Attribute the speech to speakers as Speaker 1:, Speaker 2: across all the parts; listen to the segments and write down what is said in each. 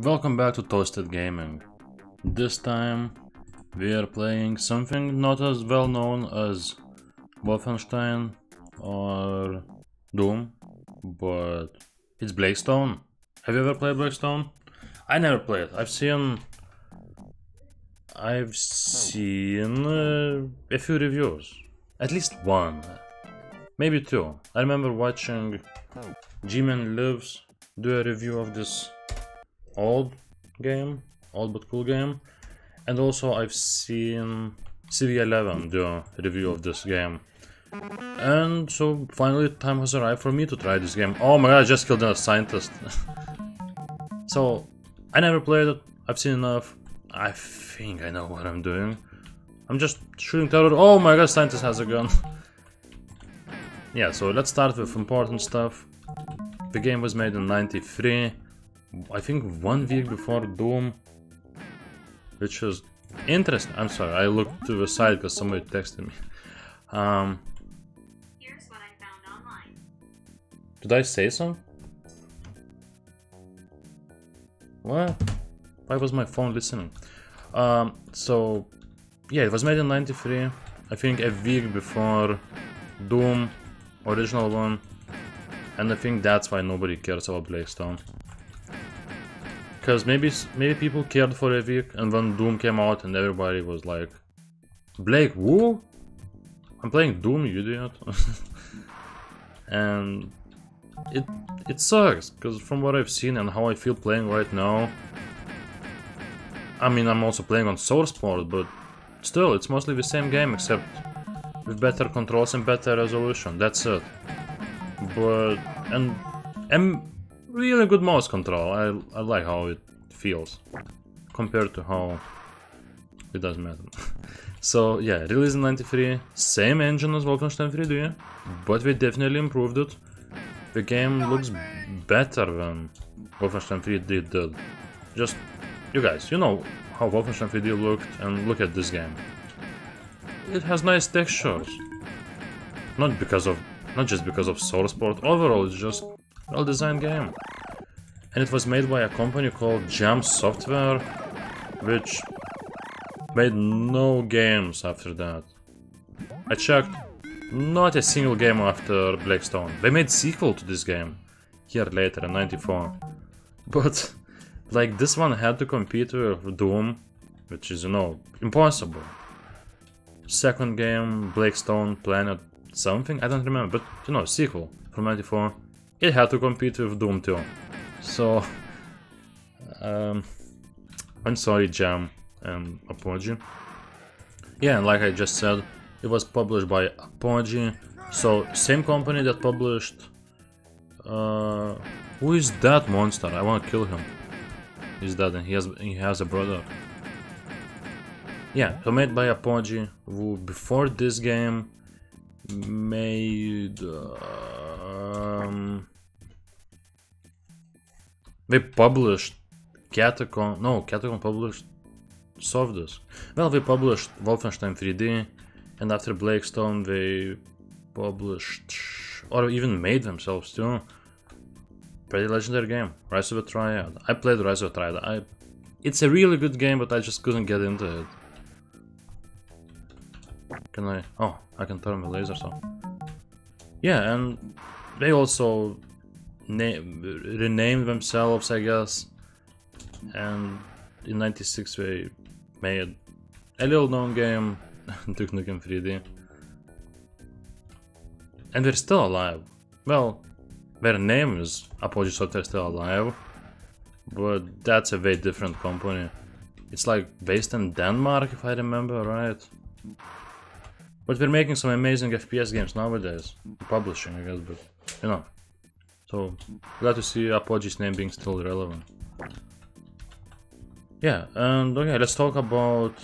Speaker 1: Welcome back to Toasted Gaming. This time we are playing something not as well known as Wolfenstein or Doom, but it's Blake Stone. Have you ever played Blake Stone? I never played. I've seen I've seen uh, a few reviews. At least one. Maybe two. I remember watching G-Man Lives do a review of this old game, old but cool game. And also I've seen Civvie11 do a review of this game. And so finally time has arrived for me to try this game. Oh my god, I just killed a scientist. so I never played it, I've seen enough. I think I know what I'm doing. I'm just shooting terror. Oh my god, scientist has a gun. yeah, so let's start with important stuff. The game was made in 93. I think one week before Doom. Which was interesting. I'm sorry, I looked to the side because somebody texted me. Um,
Speaker 2: Here's what I found online.
Speaker 1: did I say so? What? Why was my phone listening? Um, so, yeah, it was made in 93. I think a week before Doom, original one. And I think that's why nobody cares about Blake Stone. Because maybe, maybe people cared for week and when Doom came out and everybody was like, Blake, who? I'm playing Doom, you idiot. and it it sucks because from what I've seen and how I feel playing right now, I mean I'm also playing on Source SourcePort, but still it's mostly the same game except with better controls and better resolution. That's it. But and and really good mouse control. I I like how it feels compared to how it doesn't matter. so yeah, release in '93, same engine as Wolfenstein 3D, but we definitely improved it. The game looks better than Wolfenstein 3D did. Just, you guys, you know how Wolfenstein 3D looked, and look at this game. It has nice textures. Not because of, not just because of SourcePort. Overall, it's just well-designed game. And it was made by a company called Jam Software, which made no games after that. I checked, not a single game after Blake Stone. They made sequel to this game, year later in 94. But, like, this one had to compete with Doom, which is, you know, impossible. Second game, Blake Stone, Planet, something, I don't remember, but, you know, sequel from 94. It had to compete with Doom too. So, um, I'm sorry, Jam and Apogee. Yeah, and like I just said, it was published by Apogee, so same company that published. Uh, who is that monster? I want to kill him. He's dead, and he has he has a brother. Yeah, so made by Apogee, who before this game made. Um, they published Catacomb. No, Catacomb published Softdisk. Well, they published Wolfenstein 3D, and after Blake Stone, they published, or even made themselves too. Pretty legendary game, Rise of the Triad. I played Rise of the Triad. I, it's a really good game, but I just couldn't get into it. Can I? Oh, I can turn my lasers off. Yeah, and they also name, renamed themselves, I guess. And in '96 they made a little known game, Duke Nukem 3D. And they're still alive. Well, their name is Apogee Software Still Alive, but that's a very different company. It's like based in Denmark, if I remember right. But we're making some amazing FPS games nowadays. Publishing, I guess, but you know. So, glad to see Apogee's name being still relevant. Yeah, and okay, let's talk about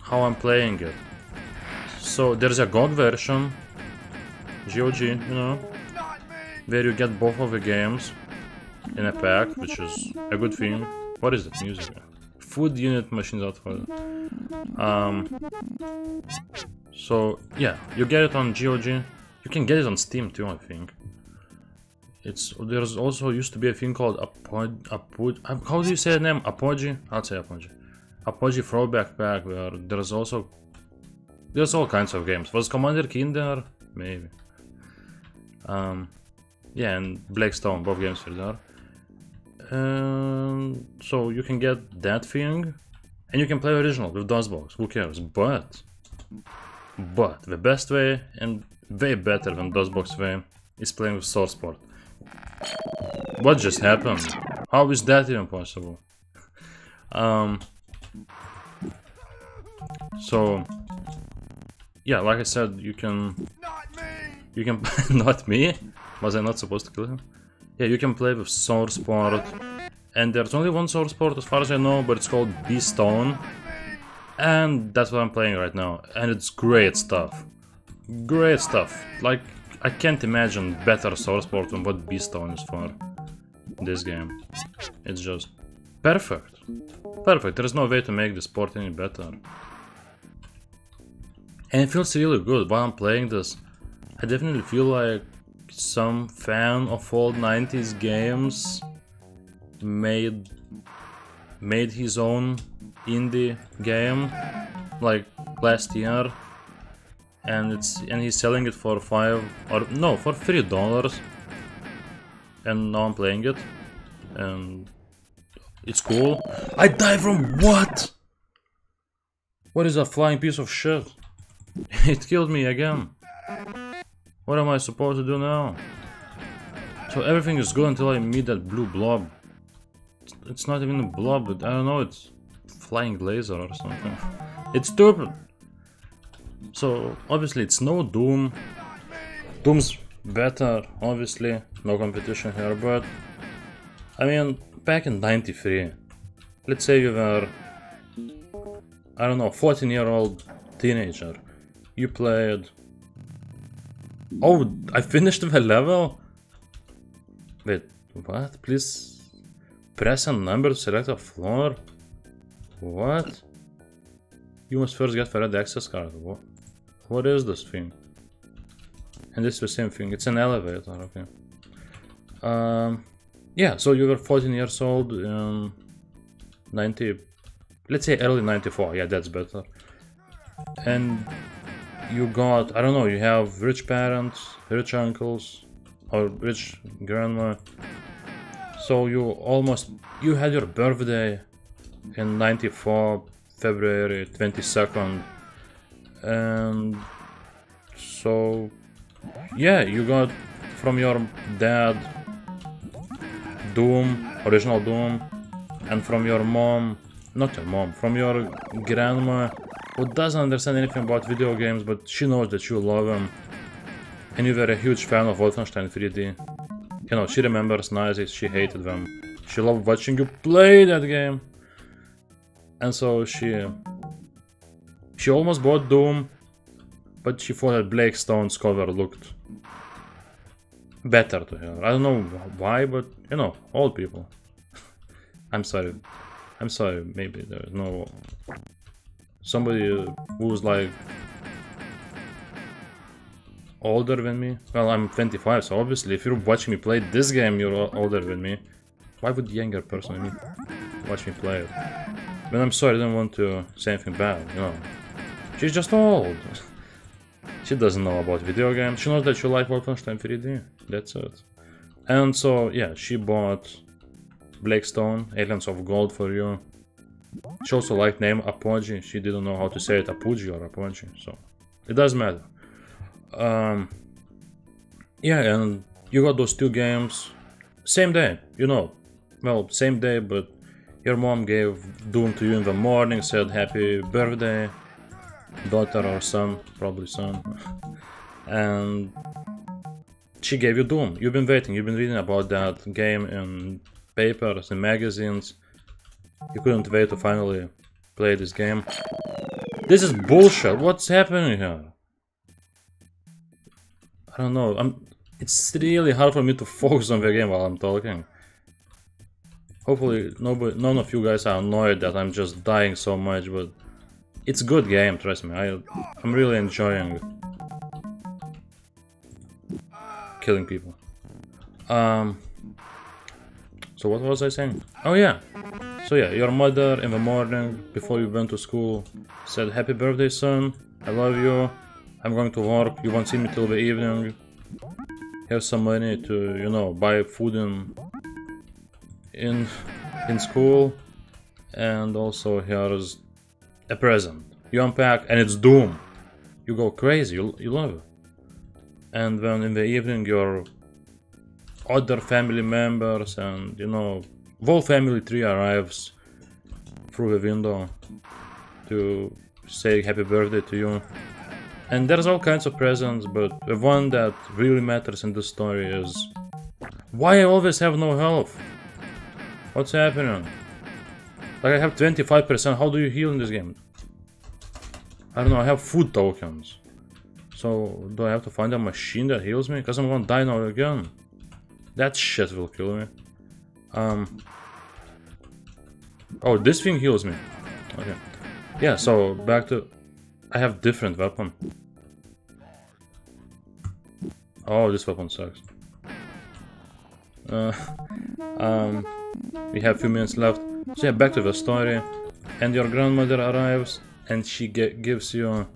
Speaker 1: how I'm playing it. So there's a GOG version, GOG, you know, where you get both of the games in a pack, which is a good thing. What is that music? Food unit machines out for Um. So yeah, you get it on GOG. You can get it on Steam too, I think. it's there's also used to be a thing called Apod, how do you say the name? Apogee? I'll say Apogee. Apogee throwback pack where there's also there's all kinds of games. Was Commander Keen there? Maybe. Um, yeah, and Blake Stone, both games were there. Um, so you can get that thing, and you can play original with DOSBox. Who cares? But, but the best way and way better than DOSBox way is playing with SourcePort. What just happened? How is that even possible? um. So, yeah, like I said, you can. You can not me. Was I not supposed to kill him? Yeah, you can play with source port. and there's only one source port as far as I know, but it's called B-Stone, and that's what I'm playing right now, and it's great stuff. Great stuff. Like I can't imagine better source port than what B-Stone is for this game. It's just perfect. Perfect. There's no way to make this port any better. And it feels really good while I'm playing this. I definitely feel like some fan of old 90s games made made his own indie game like last year. And it's and he's selling it for five or no for three dollars. And now I'm playing it. And it's cool. I die from what? What is a flying piece of shit? It killed me again what am I supposed to do now? So everything is good until I meet that blue blob. It's not even a blob, but I don't know, it's flying laser or something. It's stupid! So, obviously it's no Doom. Doom's better, obviously, no competition here, but... I mean, back in 93, let's say you were... I don't know, 14 year old teenager. You played Oh, I finished the level? Wait, what? Please press a number to select a floor? What? You must first get Fred access card. What? What is this thing? And this is the same thing. It's an elevator. Okay. Um, yeah. So you were 14 years old in 90. Let's say early 94. Yeah, that's better. And you got, I don't know, you have rich parents, rich uncles, or rich grandma. So you almost, you had your birthday in 94, February 22nd. And so, yeah, you got from your dad Doom, original Doom, and from your mom, not your mom, from your grandma who doesn't understand anything about video games, but she knows that you love them. And you were a huge fan of Wolfenstein 3D. You know, she remembers Nazis, she hated them. She loved watching you play that game. And so she... She almost bought Doom, but she thought that Blake Stone's cover looked better to her. I don't know why, but, you know, old people. I'm sorry. I'm sorry, maybe there's no somebody who's like older than me. Well, I'm 25, so obviously if you're watching me play this game, you're older than me. Why would the younger person I mean, watch me play it? But I'm sorry, I don't want to say anything bad, you know. She's just old. she doesn't know about video games. She knows that you like Wolfenstein 3D. That's it. And so, yeah, she bought Blake Stone, Aliens of Gold for you. She also liked name Apogee. She didn't know how to say it, Apogee or Apogee. So it doesn't matter. Um, yeah, and you got those two games same day. You know, well, same day, but your mom gave Doom to you in the morning. Said happy birthday, daughter or son, probably son, and she gave you Doom. You've been waiting. You've been reading about that game in papers and magazines you couldn't wait to finally play this game. This is bullshit. What's happening here? I don't know. I'm. It's really hard for me to focus on the game while I'm talking. Hopefully, nobody, none of you guys are annoyed that I'm just dying so much, but it's a good game. Trust me. I, I'm really enjoying killing people. Um. So what was I saying? Oh yeah. So yeah, your mother in the morning before you went to school said, "Happy birthday, son. I love you. I'm going to work. You won't see me till the evening. Have some money to, you know, buy food in in in school, and also here's a present. You unpack, and it's Doom. You go crazy. You you love it. And then in the evening, your other family members and you know whole family tree arrives through the window to say happy birthday to you. And there's all kinds of presents but the one that really matters in the story is why I always have no health? What's happening? Like I have 25% how do you heal in this game? I don't know. I have food tokens. So do I have to find a machine that heals me? Because I'm gonna die now again. That shit will kill me. Um. Oh, this thing heals me. Okay. Yeah, so back to... I have different weapon. Oh, this weapon sucks. Uh, um, we have few minutes left. So yeah, back to the story. And your grandmother arrives and she gives you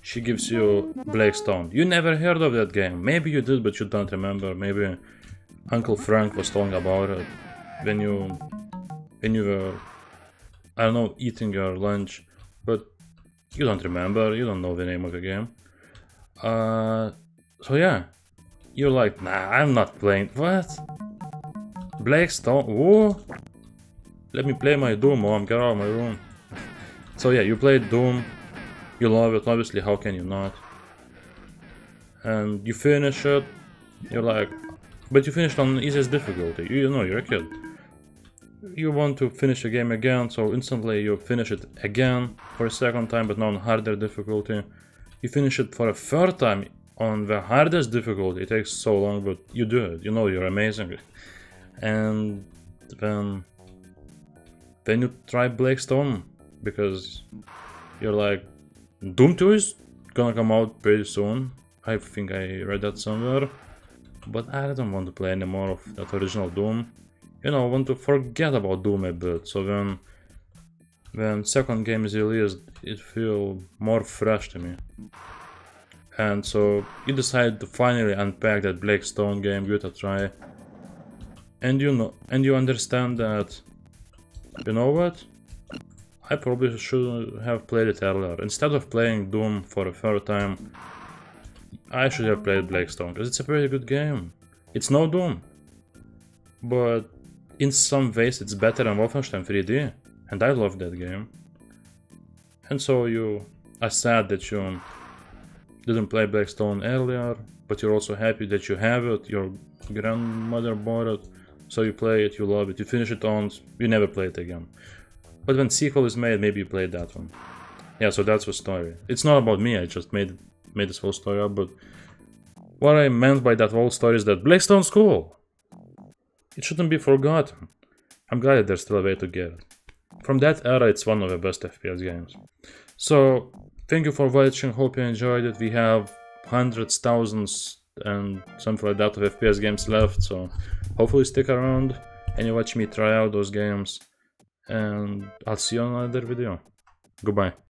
Speaker 1: she gives you Blake Stone. You never heard of that game. Maybe you did, but you don't remember. Maybe Uncle Frank was talking about it when you when you were I don't know eating your lunch, but you don't remember. You don't know the name of the game. Uh, so yeah, you're like, nah, I'm not playing. What? Blake Stone? Whoa! Let me play my Doom, mom. Get out of my room. so yeah, you played Doom you love it, obviously, how can you not? And you finish it, you're like... But you finished on easiest difficulty, you, know, you're a kid. You want to finish the game again, so instantly you finish it again for a second time, but now on harder difficulty. You finish it for a third time on the hardest difficulty. It takes so long, but you do it. You know you're amazing. And then... Then you try Blake Stone, because you're like, Doom 2 is gonna come out pretty soon. I think I read that somewhere. But I don't want to play any more of that original Doom. You know, I want to forget about Doom a bit, so when when second game is released, it feel more fresh to me. And so you decide to finally unpack that Blake Stone game, give it a try. And you know and you understand that you know what? I probably should have played it earlier. Instead of playing Doom for a third time, I should have played Blake Stone, because it's a pretty good game. It's no Doom. But in some ways it's better than Wolfenstein 3D, and I love that game. And so you are sad that you didn't play Blake Stone earlier, but you're also happy that you have it, your grandmother bought it, so you play it, you love it, you finish it on, you never play it again. But when sequel is made, maybe you play that one. Yeah, so that's the story. It's not about me, I just made made this whole story up, but what I meant by that whole story is that Blake Stone's cool. It shouldn't be forgotten. I'm glad that there's still a way to get it. From that era, it's one of the best FPS games. So, thank you for watching, hope you enjoyed it. We have hundreds, thousands, and something like that of FPS games left, so hopefully stick around and you watch me try out those games and I'll see you on another video. Goodbye.